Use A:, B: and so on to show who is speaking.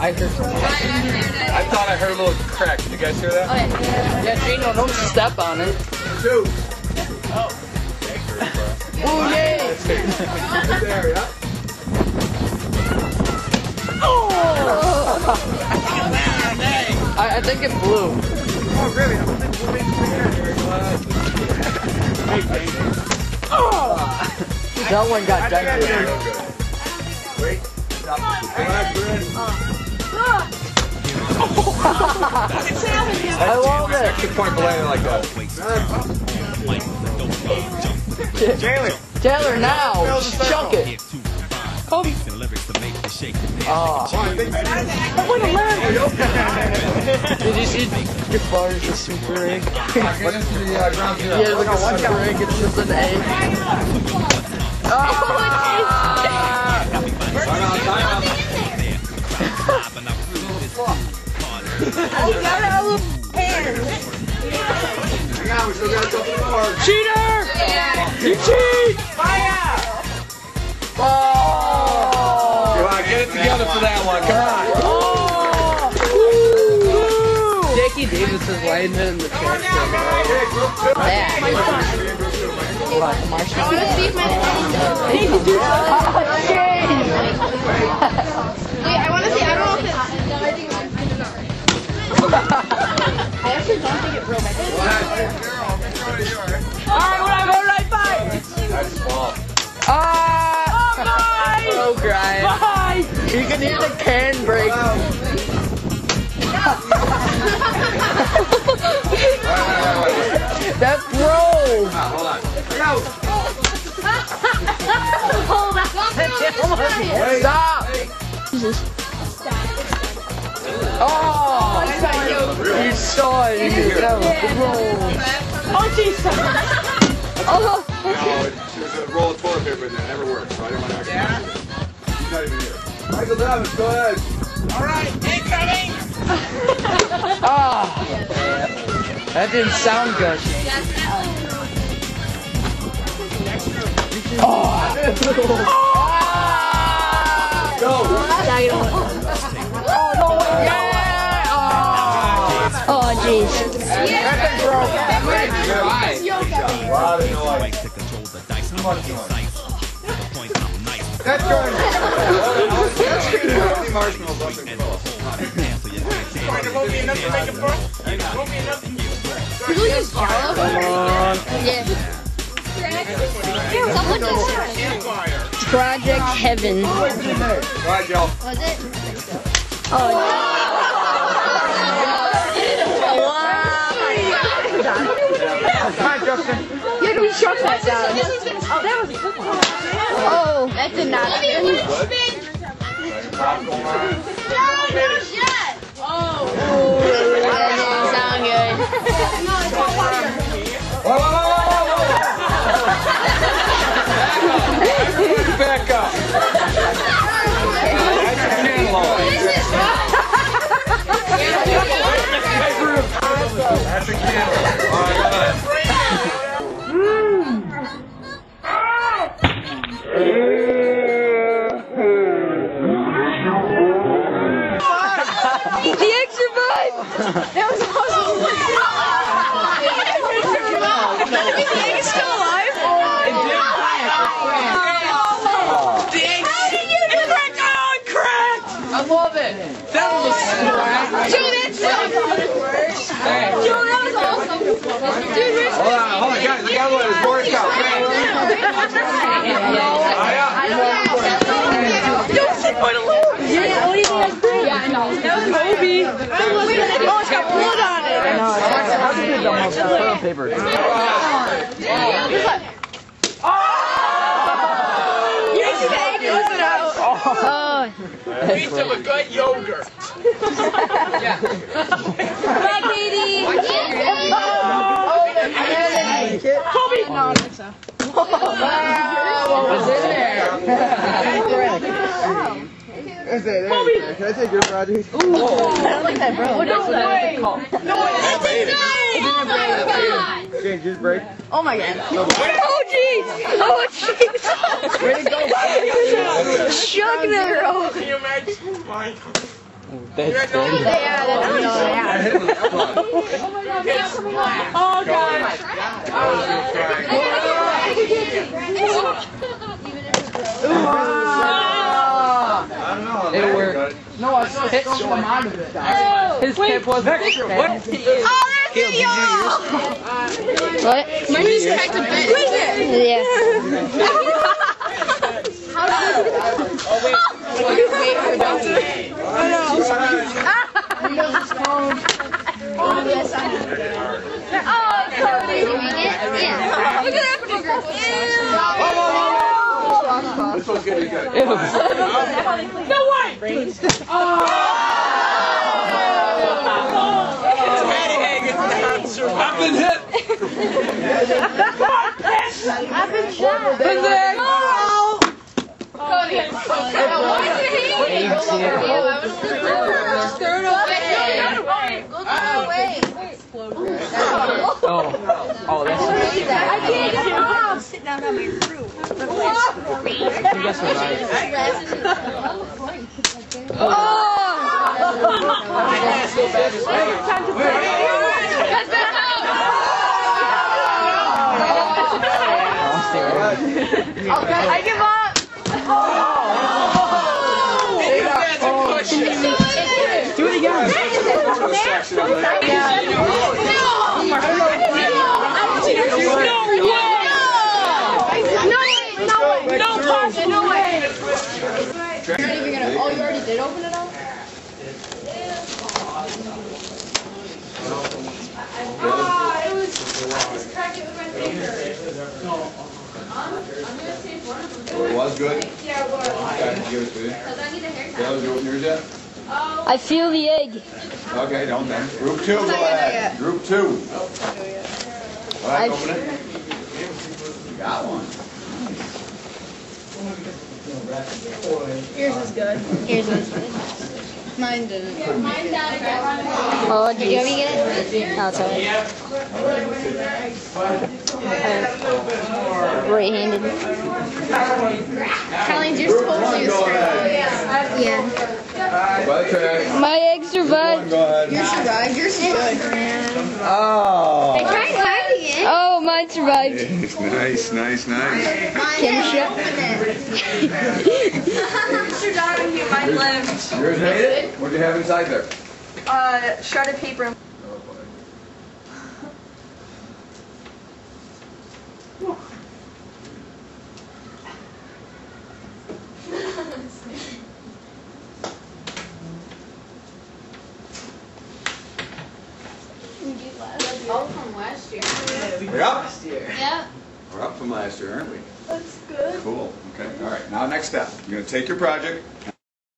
A: I heard something. I thought I heard a little crack. Did you guys hear that?
B: Oh, yeah, Gino, don't step on it.
C: Two.
B: Oh, Oh, yay!
C: There, yeah.
B: I, I think it blew.
C: Oh, really? I'm
B: That one got dented.
C: Wait. Stop. Alright, Bryn.
B: I love it.
A: Extra point landing like that.
C: Jalen.
B: Taylor, now! Chuck it! Kobe! Oh. Did you see your bar is a super egg?
A: What is the ground zero?
B: Yeah, like a super egg, it's just an egg. Oh,
A: Time out, time out.
C: Hang on, we still got a more.
B: cheater! You cheat! Oh!
A: Come on, get it together for that one. Come on.
B: Jackie Davis is laying in the trash can. Yeah. What, marshmallow?
D: want to see if my phone does.
B: Oh, jeez!
D: Wait, I want to see. I don't know if it's. I actually don't think it broke. I think
B: Alright, when I go right by!
A: That's small.
B: Ah! Oh, Grind. Bye! You can hear the can break. That broke!
A: Ah, hold on. No.
D: Hold on.
B: Stop! Oh! You saw it. You could tell. Oh, Jesus! Oh!
C: No, there's a roll of toilet paper in there. Never works, so I didn't want to actually. He's not even here. Michael Davis, go ahead. All right, incoming!
B: Ah! That didn't sound good.
D: Oh,
C: Go. Oh, jeez. Wow, That's good. That's many marshmallows bowl?
D: People use Jello? Yeah. Someone just Project Heaven.
C: Right, Joe.
D: Was it? Oh. Wow.
C: Hi, Justin.
D: You had to shut that down. Oh, that was a good one. Oh, that did not. That didn't sound good. That was awesome! the egg still alive? The egg is cracked! Oh, it cracked!
B: I love it. That was a slap.
D: Dude, that's so Joe, that was awesome! Dude, where's
C: Hold on, hold on, guys. I got one. It's Boy Scout.
D: Don't sit by the! Yeah, what do you think? Yeah, I know. That was Kobe. That was Oh, it's got blood on it! I know.
B: How did you dumb that paper?
D: You didn't see the egg oozing out. Oh.
B: Piece of a good yogurt.
D: Bye, Katie.
B: Kobe. No, so. What was in there?
C: Is it? Can I take your project?
B: I don't like that, bro. No way. No way.
C: James, just break.
B: Oh my god.
D: Oh jeez! Oh jeez!
B: Way to go.
D: Shook the rope.
A: Can you imagine? My
B: That's good.
D: Yeah, that's no, yeah.
A: Oh my God.
C: I don't know.
B: It worked. No, I hit so out of it. His hip was
A: What?
D: Oh, there's the What? Mine just cracked a bit. Yeah. Oh, Cody. Yeah. Look at that finger.
C: This one's gonna be good.
D: No way.
A: I've been hit.
D: I've been shot. No. Oh. Cody. Why did he hit it? Throw it away. Go throw it away.
B: Oh. Oh, that's
D: I can't get it off. Sitting out on my roof.
B: you guys were right.
D: I give up.
B: Do it again.
C: Section of the-
B: Oh, you already did open it up?
C: It was good. Yeah, it was. Okay, give it to you. Taylor, did you open yours yet? Oh.
D: I feel the egg.
C: Okay, don't then. Group two, go ahead. Group two. All right, ahead, open it. You got one.
B: Yours is good.
D: Yours is good.
B: Mine didn't.
D: Oh, did you ever get it? No, oh, it's alright. Right-handed.
B: Collins, you're supposed to use
D: Yeah.
C: By the track.
D: My egg survived.
C: Go ahead.
B: Yours survived. Yours is good.
C: Oh.
D: tried hiding it. Oh, mine survived.
C: Nice, nice, nice.
D: Kim shot.
E: Mr. Donahue, mine lived.
C: Yours made it? What'd you have inside there?
E: Uh, shredded paper.
C: We're up. Last year.
D: Yeah.
C: We're up from last year, aren't we? That's good. Cool. Okay. All right. Now, next step. You're going to take your project,